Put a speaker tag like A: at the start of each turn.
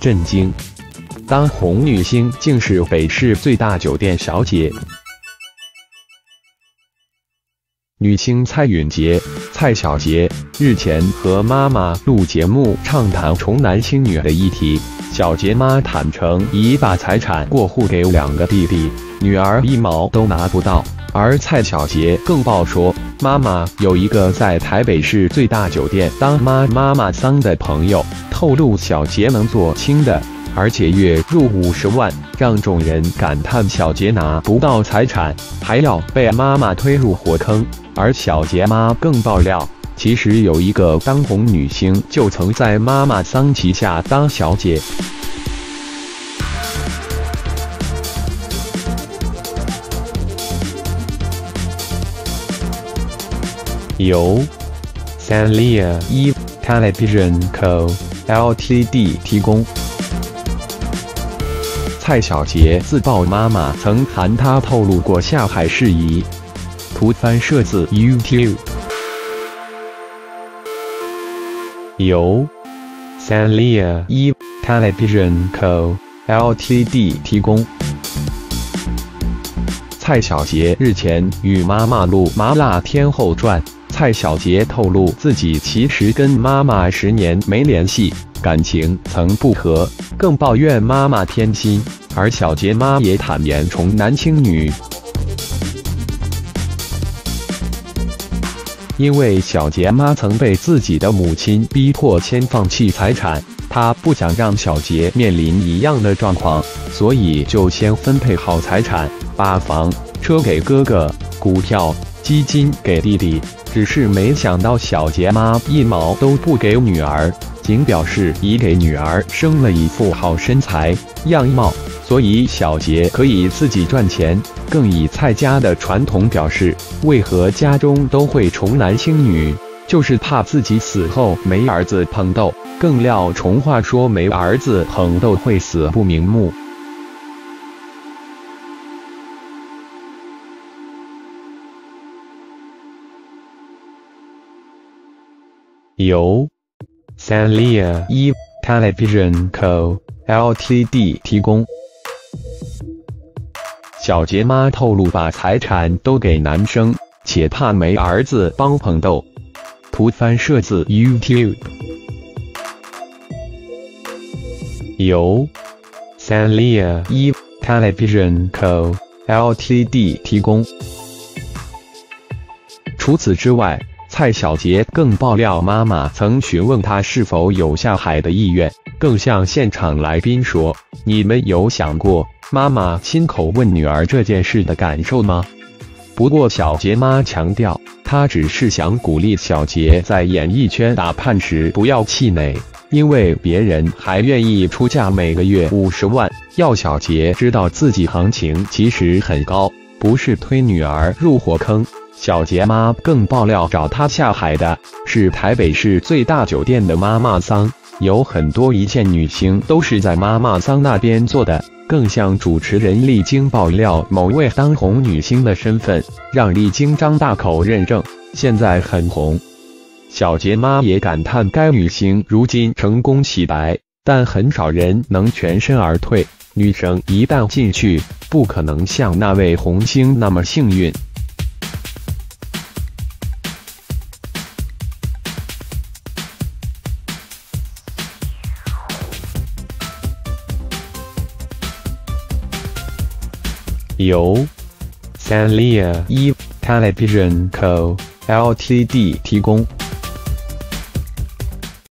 A: 震惊！当红女星竟是北市最大酒店小姐。女星蔡允洁、蔡小洁日前和妈妈录节目，畅谈重男轻女的议题。小洁妈坦诚已把财产过户给两个弟弟，女儿一毛都拿不到。而蔡小洁更爆说，妈妈有一个在台北市最大酒店当妈妈妈桑的朋友，透露小杰能做轻的。而且月入五十万，让众人感叹小杰拿不到财产，还要被妈妈推入火坑。而小杰妈更爆料，其实有一个当红女星就曾在妈妈桑旗下当小姐。由 Sanlia E Television Co Ltd 提供。蔡小杰自曝妈妈曾谈她透露过下海事宜，图翻摄自 YouTube，由 Sanlia E Television Co Ltd 提供。蔡小杰日前与妈妈录《麻辣天后传》，蔡小杰透露自己其实跟妈妈十年没联系，感情曾不和，更抱怨妈妈偏心。而小杰妈也坦言重男轻女，因为小杰妈曾被自己的母亲逼迫先放弃财产，她不想让小杰面临一样的状况，所以就先分配好财产，把房车给哥哥，股票基金给弟弟，只是没想到小杰妈一毛都不给女儿，仅表示已给女儿生了一副好身材样貌。所以小杰可以自己赚钱，更以蔡家的传统表示，为何家中都会重男轻女，就是怕自己死后没儿子捧逗。更料重话说没儿子捧逗会死不瞑目。由 Sanlia E Television Co Ltd 提供。小杰妈透露，把财产都给男生，且怕没儿子帮捧逗。图翻摄自 YouTube，由 Sanlia E Television Co Ltd 提供。除此之外，蔡小杰更爆料，妈妈曾询问他是否有下海的意愿，更向现场来宾说：“你们有想过？”妈妈亲口问女儿这件事的感受吗？不过小杰妈强调，她只是想鼓励小杰在演艺圈打拼时不要气馁，因为别人还愿意出价每个月五十万，要小杰知道自己行情其实很高，不是推女儿入火坑。小杰妈更爆料，找她下海的是台北市最大酒店的妈妈桑，有很多一线女星都是在妈妈桑那边做的。更向主持人丽晶爆料某位当红女星的身份，让丽晶张大口认证，现在很红。小杰妈也感叹该女星如今成功洗白，但很少人能全身而退。女生一旦进去，不可能像那位红星那么幸运。由 Sanlia E Television Co Ltd 提供。